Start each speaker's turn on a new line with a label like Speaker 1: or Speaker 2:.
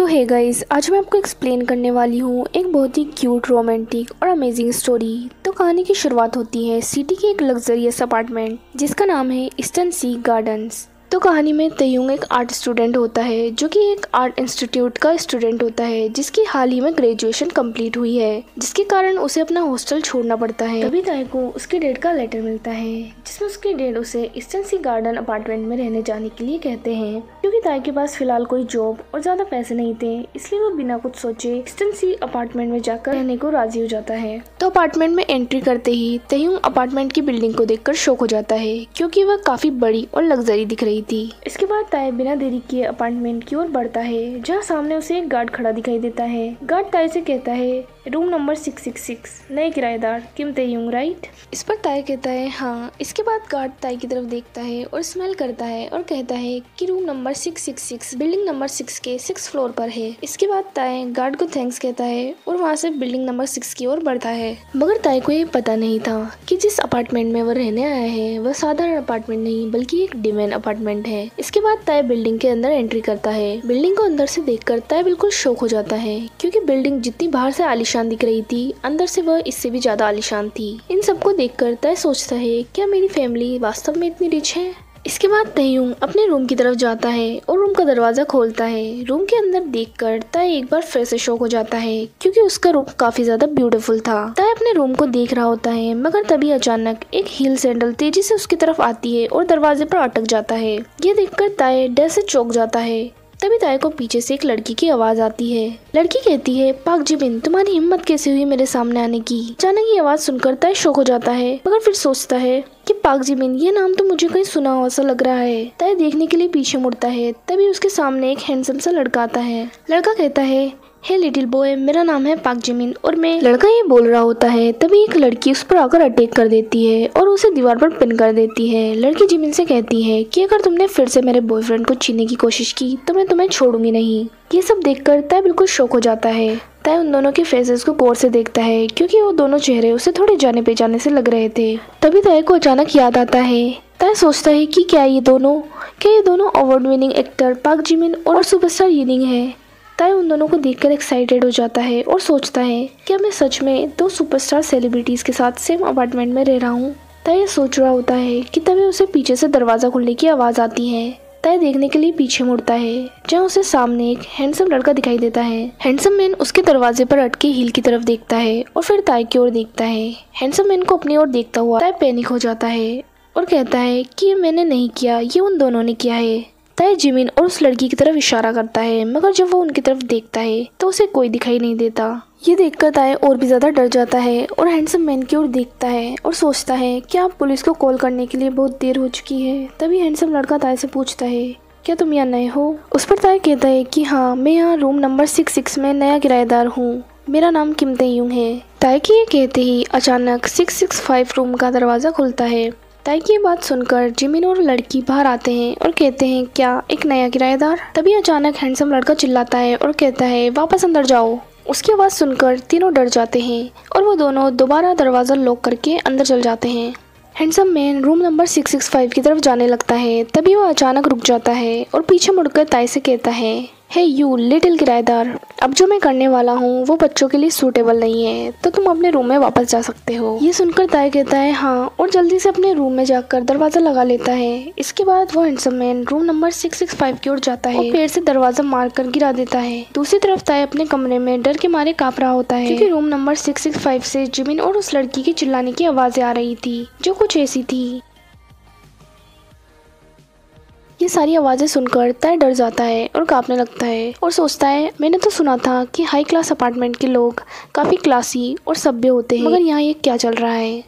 Speaker 1: तो है गाइस आज मैं आपको एक्सप्लेन करने वाली हूँ एक बहुत ही क्यूट रोमांटिक और अमेजिंग स्टोरी तो कहानी की शुरुआत होती है सिटी के एक लग्जरियस अपार्टमेंट जिसका नाम है ईस्टर्न सी गार्डन्स तो कहानी में तयुंग एक आर्ट स्टूडेंट होता है जो कि एक आर्ट इंस्टीट्यूट का स्टूडेंट होता है, जिसकी हाल ही में ग्रेजुएशन कंप्लीट हुई है, जिसके कारण उसे अपना हॉस्टल छोड़ना पड़ता है। तभी ताई को उसके डेड का लेटर मिलता है, जिसमें उसके डेड उसे ईस्टर्न सी गार्डन अपार्टमेंट में रहने जाने के लिए कहते हैं। ताई के पास फ़िलहाल कोई जॉब और ज़्यादा पैसे नहीं थे, इसलिए वो बिना कुछ सोचे अपार्टमेंट में जाकर रहने को राज़ी हो जाता है। अपार्टमेंट में एंट्री करते ही तयुंग अपार्टमेंट की बिल्डिंग को देखकर शौक हो जाता है, क्योंकि वह काफ़ी बड़ी और लग्जरी दिख रही थी। इसके बाद ताए बिना देरी किए अपार्टमेंट की ओर बढ़ता है, जहाँ सामने उसे एक गार्ड खड़ा दिखाई देता है। गार्ड ताए से कहता है room number six six six नए किराएदार, किम तेयुंग राइट इस पर ताय कहता है हाँ। इसके बाद गार्ड ताए की तरफ़ देखता है और स्मेल करता है और कहता है कि room number six six six building number six के सिक्स फ्लोर पर है। इसके बाद ताए गार्ड को थैंक्स कहता है और वहाँ से बिल्डिंग नंबर सिक्स की ओर बढ़ता है। मगर ताए को ये पता नहीं था कि जिस अपार्टमेंट में वह रहने आया है वह साधारण अपार्टमेंट नहीं, बल्कि एक डिवेन अपार्टमेंट है। इसके बाद ताए बिल्डिंग के अंदर एंट्री करता है। बिल्डिंग को अंदर से देखकर ताए बिल्कुल शौक हो जाता है, क्योंकि बिल्डिंग जितनी बाहर से आलिशान दिख रही थी, अंदर से वह इससे भी ज़्यादा आलिशान थी। इन सबको देख कर ताए सोचता है, क्या मेरी फैमिली वास्तव में इतनी रिच है? इसके बाद तयुंग अपने रूम की तरफ़ जाता है और रूम का दरवाज़ा खोलता है। रूम के अंदर देखकर तय एक बार फिर से शौक हो जाता है, क्योंकि उसका रूम काफ़ी ज़्यादा ब्यूटीफुल था। तय अपने रूम को देख रहा होता है, मगर तभी अचानक एक हील सैंडल तेज़ी से उसकी तरफ़ आती है और दरवाजे पर अटक जाता है। ये देखकर तय डर से चौक जाता है। तभी ताय को पीछे से एक लड़की की आवाज़ आती है। लड़की कहती है, पाक जिबिन तुम्हारी हिम्मत कैसे हुई मेरे सामने आने की? अचानक ये आवाज़ सुनकर तय शोक हो जाता है, मगर फिर सोचता है कि, पाक जिबिन ये नाम तो मुझे कहीं सुना हुआ सा लग रहा है। तय देखने के लिए पीछे मुड़ता है, तभी उसके सामने एक हैंडसम सा लड़का आता है। लड़का कहता है हे लिटिल बॉय मेरा नाम है पाक ज़मीन और मैं लड़का ये बोल रहा होता है, तभी एक लड़की उस पर आकर अटैक कर देती है और उसे दीवार पर पिन कर देती है। लड़की ज़मीन से कहती है कि अगर तुमने फिर से मेरे बॉयफ्रेंड को छीनने की कोशिश की तो मैं तुम्हें छोड़ूँगी नहीं। ये सब देखकर तय बिल्कुल शौक हो जाता है। तय उन दोनों के फेसेस को गौर से देखता है, क्योंकि वो दोनों चेहरे उसे थोड़े जाने पहचाने से लग रहे थे। तभी तय को अचानक याद आता है। तय सोचता है कि क्या ये दोनों, क्या ये दोनों award winning actor Park Jimin और सुपरस्टार यिनिंग है। ताई उन दोनों को देखकर एक्साइटेड हो जाता है और सोचता है क्या मैं सच में दो सुपरस्टार सेलिब्रिटीज के साथ सेम अपार्टमेंट में रह रहा हूँ। ताई ये सोच रहा होता है कि तभी उसे पीछे से दरवाज़ा खुलने की आवाज़ आती है। तय देखने के लिए पीछे मुड़ता है, जहाँ उसे सामने एक हैंडसम लड़का दिखाई देता है। हैंडसम मैन उसके दरवाजे पर अटके हील की तरफ़ देखता है और फिर ताई की ओर देखता है। हैंडसम मैन को अपनी ओर देखता हुआ ताई पैनिक हो जाता है और कहता है कि ये मैंने नहीं किया, ये उन दोनों ने किया है। तय जिमिन और उस लड़की की तरफ़ इशारा करता है, मगर जब वो उनकी तरफ़ देखता है तो उसे कोई दिखाई नहीं देता। ये देखकर ताए और भी ज़्यादा डर जाता है और हैंडसम मैन की ओर देखता है और सोचता है कि आप पुलिस को कॉल करने के लिए बहुत देर हो चुकी है? तभी हैंडसम लड़का ताए से पूछता है, क्या तुम यहाँ नए हो? उस पर ताए कहता है कि हाँ मैं यहाँ रूम नंबर सिक्स सिक्स में नया किराएदार हूँ। मेरा नाम किमते यूँ है। ताए की ये कहते ही अचानक सिक्स सिक्स फाइव रूम का दरवाज़ा खुलता है। ताई की बात सुनकर जिमिन और लड़की बाहर आते हैं और कहते हैं, क्या एक नया किराएदार? तभी अचानक हैंडसम लड़का चिल्लाता है और कहता है, वापस अंदर जाओ। उसकी आवाज़ सुनकर तीनों डर जाते हैं और वो दोनों दोबारा दरवाज़ा लॉक करके अंदर चल जाते हैं। हैंडसम मैन रूम नंबर 665 की तरफ़ जाने लगता है, तभी वो अचानक रुक जाता है और पीछे मुड़कर ताई से कहता है हे यू लिटिल किराएदार, अब जो मैं करने वाला हूँ, वो बच्चों के लिए सूटेबल नहीं है तो तुम अपने रूम में वापस जा सकते हो। ये सुनकर ताय कहता है हाँ और जल्दी से अपने रूम में जाकर दरवाज़ा लगा लेता है। इसके बाद वो handsome man room number six six five की ओर जाता है। पेड़ से दरवाज़ा मार कर गिरा देता है। दूसरी तरफ़ ताय अपने कमरे में डर के मारे काप रहा होता है। Room number six six five से जिमिन और उस लड़की की चिल्लाने की आवाज़ें आ रही थी, जो कुछ ऐसी थी। ये सारी आवाज़ें सुनकर तय डर जाता है और कांपने लगता है और सोचता है, मैंने तो सुना था कि हाई क्लास अपार्टमेंट के लोग काफ़ी क्लासी और सभ्य होते हैं, मगर यहाँ ये क्या चल रहा है?